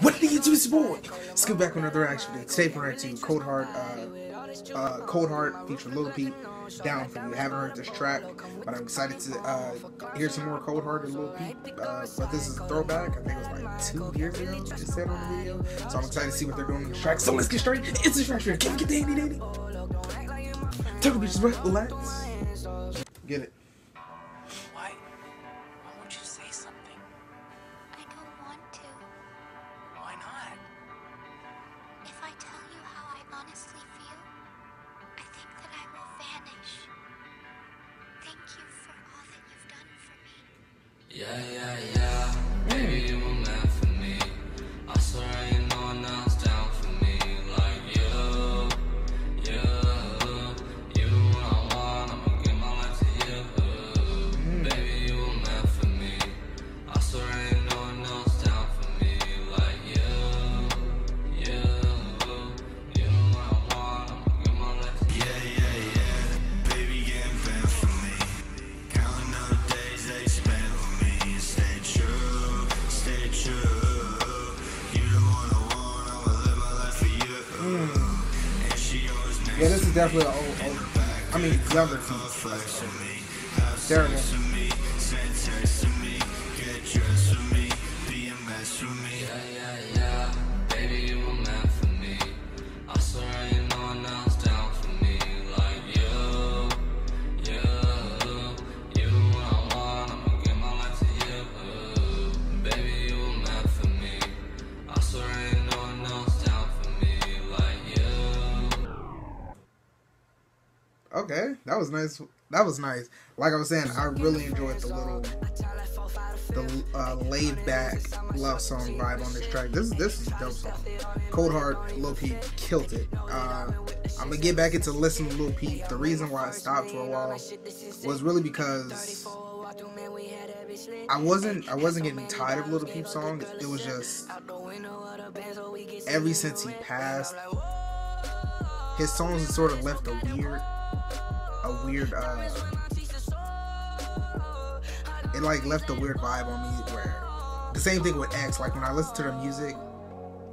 What did you do, boy? Scoop back with another action video. Today we're reacting to Coldhart, uh, uh, Coldhart featuring Lil Peep. Down for you. haven't heard this track, but I'm excited to uh, hear some more Coldhart and Lil Peep. Uh, but this is a throwback. I think it was like two years ago. Just said on the video, so I'm excited to see what they're doing on the track. So let's get straight. It's the track. Can we get the handy dandy? Turtle bitches, let's get it. Yeah, yeah. Yeah, this is definitely an old, old I mean, younger. Have Terrible. sex with Okay, that was nice. That was nice. Like I was saying, I really enjoyed the little, the uh, laid back love song vibe on this track. This is this is dope song. Coldhart, Lil Peep killed it. Uh, I'm gonna get back into listening to Lil Peep. The reason why I stopped for a while was really because I wasn't I wasn't getting tired of Lil Peep songs. It was just every since he passed, his songs have sort of left a weird a weird uh it like left a weird vibe on me where the same thing with X, like when I listen to the music,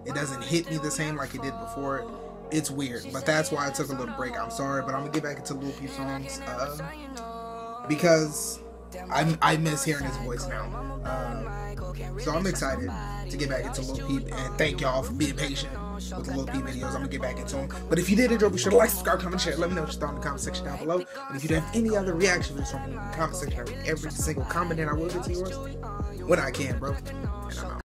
it doesn't hit me the same like it did before. It's weird, but that's why I took a little break. I'm sorry, but I'm gonna get back into Lil Peep songs uh, because I I miss hearing his voice now. Um, so I'm excited to get back into Lil Peep and thank y'all for being patient with the Lil Peep videos. I'm gonna get back into them. But if you did enjoy, be sure to like, subscribe, comment, share. Let me know what you thought in the comment section down below. And if you have any other reactions from me in the comment section, every single comment and I will get to yours when I can, bro. And I'm out.